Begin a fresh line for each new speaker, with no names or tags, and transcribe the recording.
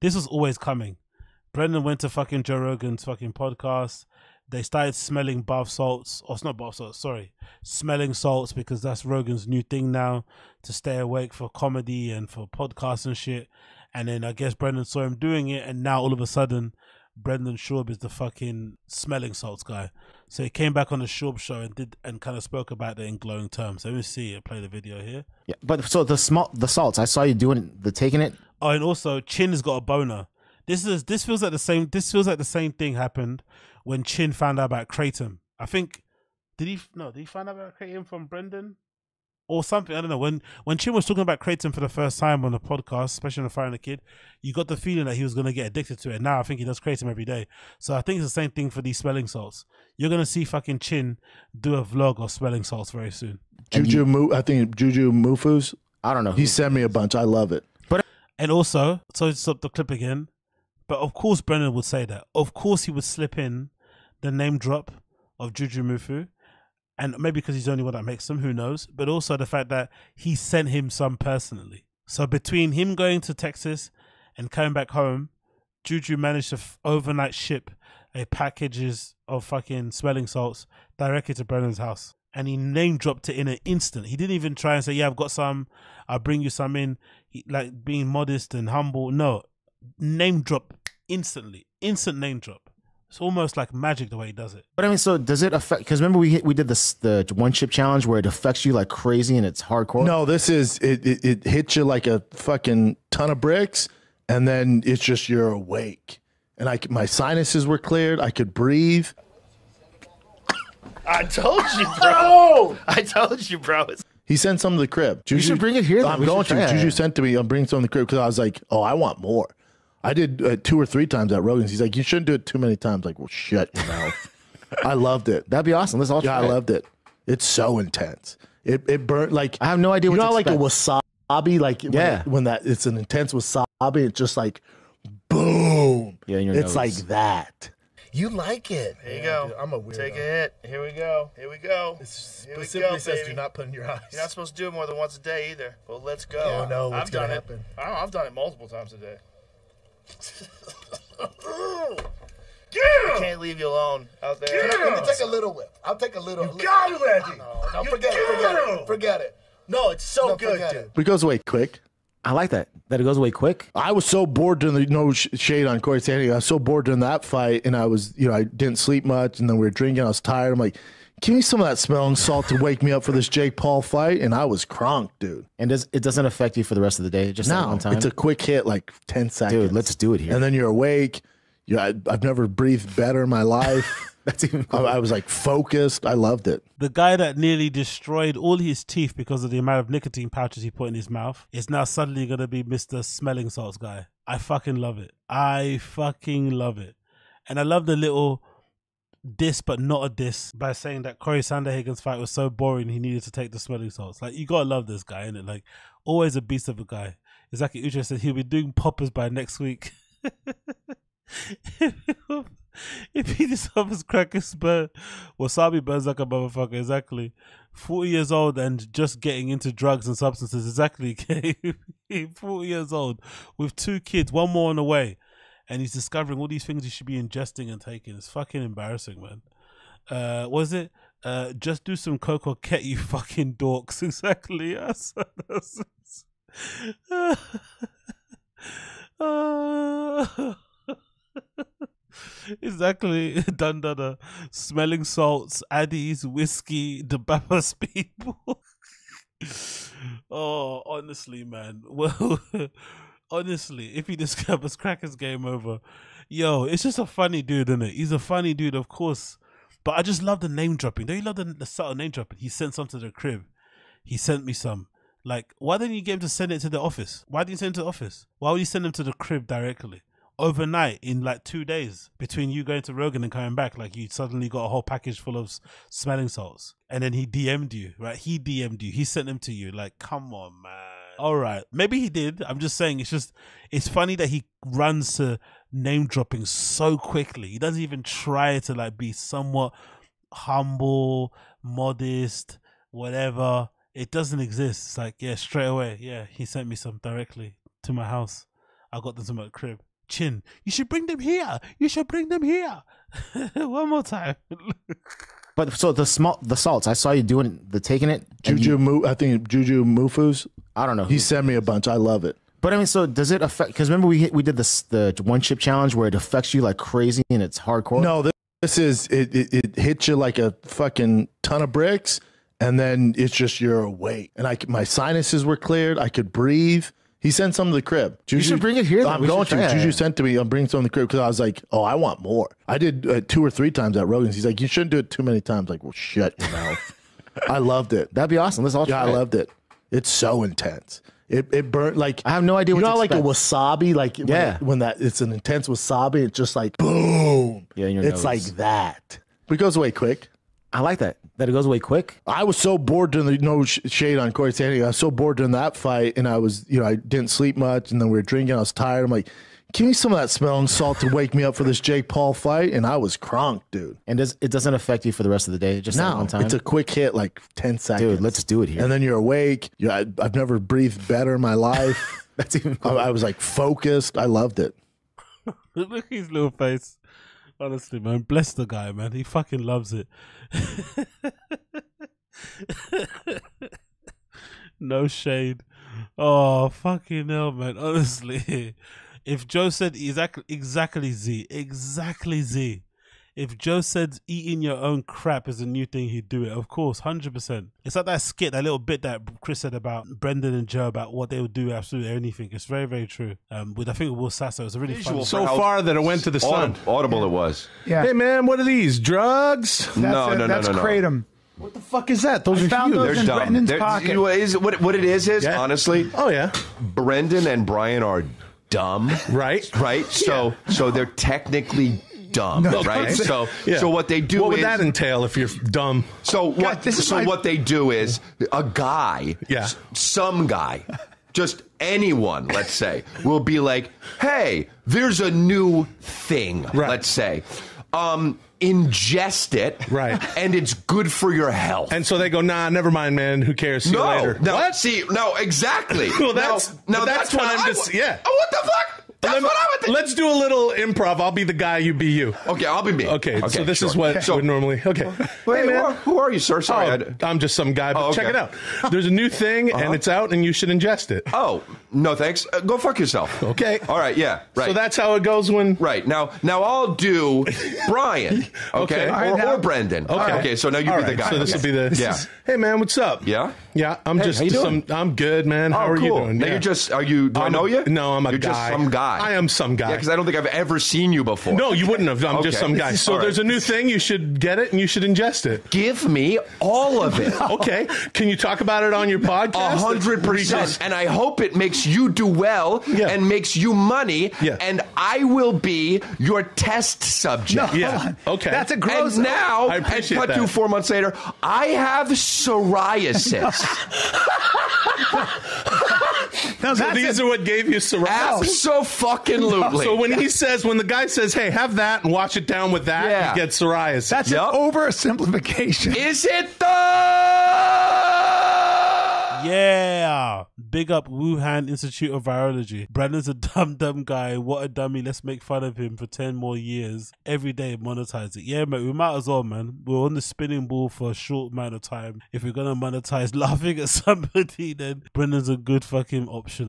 this was always coming. Brendan went to fucking Joe Rogan's fucking podcast. They started smelling bath salts, or it's not bath salts, sorry, smelling salts because that's Rogan's new thing now to stay awake for comedy and for podcasts and shit. And then I guess Brendan saw him doing it, and now all of a sudden, Brendan Schaub is the fucking smelling salts guy. So he came back on the Schaub show and did and kind of spoke about it in glowing terms. Let me see. I play the video here.
Yeah, but so the small the salts. I saw you doing the taking it.
Oh, and also Chin has got a boner. This is this feels like the same. This feels like the same thing happened when Chin found out about Kratom. I think did he no? Did he find out about Kratom from Brendan or something? I don't know. When when Chin was talking about Kratom for the first time on the podcast, especially on the Fighter and the Kid, you got the feeling that he was going to get addicted to it. Now I think he does Kratom every day. So I think it's the same thing for these smelling salts. You're going to see fucking Chin do a vlog of smelling salts very soon.
Juju, Mu, I think Juju Mufus.
I don't know.
He sent me a bunch. I love it.
And also, so to stop the clip again, but of course Brennan would say that. Of course he would slip in the name drop of Juju Mufu. And maybe because he's the only one that makes them, who knows? But also the fact that he sent him some personally. So between him going to Texas and coming back home, Juju managed to f- overnight ship a packages of fucking smelling salts directly to Brennan's house. And he name dropped it in an instant. He didn't even try and say, "Yeah, I've got some. I'll bring you some in." He, like being modest and humble. No, name drop instantly. Instant name drop. It's almost like magic the way he does it.
But I mean, so does it affect? Because remember we hit, we did this the one chip challenge where it affects you like crazy and it's hardcore.
No, this is it, it. It hits you like a fucking ton of bricks, and then it's just you're awake. And I, c- my sinuses were cleared. I could breathe.
I told you, bro. I told you, bro. It's-
He sent some to the crib. Juju,
should bring it here.
I'm going to. Juju sent to me. I'm bringing some to the crib because I was like, oh, I want more. I did uh, two or three times at Rogan's. He's like, you shouldn't do it too many times. Like, well, shut your mouth. I loved it.
That'd be awesome. Let's all
Yeah,
try.
I loved it. It's so intense. It it burnt like
I have no idea
you
what
know
to
like a
expect.
wasabi like when
Yeah.
it- when, that it's an intense wasabi it's just like boom
Yeah, in your
it's
nose.
like that
You like it.
Here you go.
dude, I'm a weirdo.
Take a hit. Here we go. Here we go. Here we
Specifically
go,
says
baby.
do not put in your eyes.
You're not supposed to do it more than once a day either. Well, let's go.
You don't know what's
I've done
gonna
it.
happen.
I don't know, I've done it multiple times a day. I can't leave you alone out there.
Let me take a little whip. I'll take a little. You
got it, Reggie.
No, no, forget it. Forget it. Forget it.
No, it's so
No,
good, dude.
it.
but it goes away quick
I like that. That it goes away quick.
I was so bored during the no sh- shade on Corey Sandy. I was so bored during that fight, and I was, you know, I didn't sleep much, and then we were drinking. I was tired. I'm like, give me some of that smelling salt to wake me up for this Jake Paul fight, and I was crunk, dude.
And does it doesn't affect you for the rest of the day? Just
No,
one time.
it's a quick hit, like ten seconds.
Dude, let's do it here.
And then you're awake. Yeah, I, I've never breathed better in my life.
That's even
I. I was like focused. I loved it.
The guy that nearly destroyed all his teeth because of the amount of nicotine pouches he put in his mouth is now suddenly going to be Mr. Smelling Salts guy. I fucking love it. I fucking love it. And I love the little diss, but not a diss, by saying that Cory Sandhagen's fight was so boring he needed to take the smelling salts. Like, you gotta love this guy, innit? Like, always a beast of a guy. Exactly. Uche said he'll be doing poppers by next week. if he discovers crackers burn, wasabi burns like a motherfucker. Exactly. Forty years old and just getting into drugs and substances. Exactly. Forty years old with two kids, one more on the way, and he's discovering all these things he should be ingesting and taking. It's fucking embarrassing, man. Uh, was it? Uh, just do some coke or ket, you fucking dorks. Exactly. Yes. Uh, exactly. Dun. Smelling salts, addies, whiskey, the Bapas people. oh, honestly, man. Well, honestly, if he discovers Crackers game over, yo, it's just a funny dude, isn't it? He's a funny dude, of course. But I just love the name dropping. Don't you love the, the subtle name dropping? He sent some to the crib. He sent me some. Like, why didn't you get him to send it to the office? Why didn't you send it to the office? Why would you send him to the crib directly? Overnight, in like two days, between you going to Rogan and coming back, like you suddenly got a whole package full of smelling salts. And then he DM'd you, right? He DM'd you. He sent them to you. Like, come on, man. All right. Maybe he did. I'm just saying, it's just, it's funny that he runs to name dropping so quickly. He doesn't even try to like be somewhat humble, modest, whatever. It doesn't exist. It's like, yeah, straight away. Yeah, he sent me some directly to my house. I got them some my crib. Chin, you should bring them here. You should bring them here. One more time.
But so the small the salts, I saw you doing the taking it.
Juju,
you-
Mu, I think Juju Mufus.
I don't know.
He sent me a bunch. I love it.
But I mean, so does it affect? Because remember we hit, we did this the one chip challenge where it affects you like crazy and it's hardcore.
No, this, this is it, it. It hits you like a fucking ton of bricks, and then it's just you're awake. And I, c- my sinuses were cleared. I could breathe. He sent some to the crib. Juju,
should bring it here.
I'm going to. Juju sent to me. I'm bringing some to the crib because I was like, oh, I want more. I did uh, two or three times at Rogan's. He's like, you shouldn't do it too many times. Like, well, shut your mouth. I loved it.
that'd be awesome. Let's all
Yeah, I
it.
loved it. It's so intense. It it burnt like
I have no idea
You
what
know,
to
like a wasabi, like when,
Yeah.
it- when that it's an intense wasabi. It's just like boom.
Yeah, in your
it's
nose.
like that. But it goes away quick.
I like that. That it goes away quick.
I was so bored during the no sh- shade on Corey Sandy. I was so bored during that fight, and I was you know I didn't sleep much, and then we were drinking. I was tired. I'm like, give me some of that smelling salt to wake me up for this Jake Paul fight, and I was crunk, dude.
And does it doesn't affect you for the rest of the day? Just that
No,
one time.
it's a quick hit, like ten seconds.
Dude, let's do it here.
And then you're awake. You I, I've never breathed better in my life.
That's even.
I, I was like focused. I loved it.
Look at his little face. Honestly, man, bless the guy, man. He fucking loves it. no shade. Oh, fucking hell, man. Honestly, if Joe said exactly, exactly Z, exactly Z. If Joe said eating your own crap is a new thing, he'd do it. Of course, hundred percent. It's like that skit, that little bit that Chris said about Brendan and Joe about what they would do absolutely anything. It's very, very true. Um, with I think with Will Sasso, it's a really funny.
Visual
So far that it went to the sun.
Audible, audible it was.
Yeah.
Hey man, what are these drugs?
That's
no,
it.
no, no,
That's
no, no.
kratom.
What the fuck is that? Those
I
are
found
huge.
those
They're
in
dumb.
Brendan's
They're-
pocket.
you know what, is, what, what it is is,
Yeah.
honestly,
Oh yeah,
Brendan and Brian are dumb.
right.
Right? So so they're technically dumb, right? So
Yeah.
so what they do
What would
is
that entail if you're dumb?
so what
this is
so
my-
what they do is a guy,
Yeah.
s- some guy, just anyone, let's say, will be like, "Hey, there's a new thing."
Right.
Let's say, um, ingest it,
Right.
and it's good for your health.
And so they go, nah, never mind, man. Who cares? See
no,
you later.
no,
what?
see, no, exactly.
Well, that's-
no, no,
but that's
what
what I'm just- yeah.
Oh, what the fuck? That's
Let,
what I would think.
Let's do a little improv. I'll be the guy. You be you.
Okay, I'll be me.
Okay, so this is what
So,
would normally. Okay.
wait,
Hey,
who,
man.
are, who are you, sir? Sorry.
Oh,
I-
I'm just some guy, but
Oh,
check it out. There's a new thing, and uh-huh. it's out, and you should ingest it.
oh, no, thanks. Uh, go fuck yourself.
Okay.
All right. Yeah. Right.
So that's how it goes when.
Right now, now I'll do Brian, okay,
Okay.
Or,
now-
or Brendan.
Okay.
okay. So now you
All
be the guy.
So this will be the.
yeah.
Hey man, what's up?
Yeah?
Yeah. I'm
Hey,
just some. I'm good, man. How
oh,
are
cool.
you doing?
Now
Yeah.
you're just. Are you? Do i
I'm
know
a-
you?
No, I'm a guy.
You're
guy.
just some guy.
I am some guy.
Yeah, because I don't think I've ever seen you before.
No, you wouldn't have. I'm just some guy. So
right.
there's a new thing. You should get it, and you should ingest it.
Give me all of it.
Okay. Can you talk about it on your podcast?
A hundred percent, and I hope it makes you do well
Yeah.
and makes you money.
Yeah.
And I will be your test subject.
Yeah.
Hold on.
Okay.
That's a gross.
And now,
I
and
appreciate
cut to
that.
four months later, I have psoriasis.
no,
So these
it.
are what gave you psoriasis.
Absolutely.
So when he says, when the guy says, "Hey, have that and wash it down with that,"
Yeah.
you get psoriasis.
That's
Yup.
an oversimplification.
Is it the?
Yeah. Big up Wuhan Institute of Virology. Brandon's a dumb, dumb guy. What a dummy. Let's make fun of him for 10 more years. Every day, monetize it. Yeah, mate, we might as well, man. We're on the spinning ball for a short amount of time. If we're going to monetize laughing at somebody, then Brendan's a good fucking option.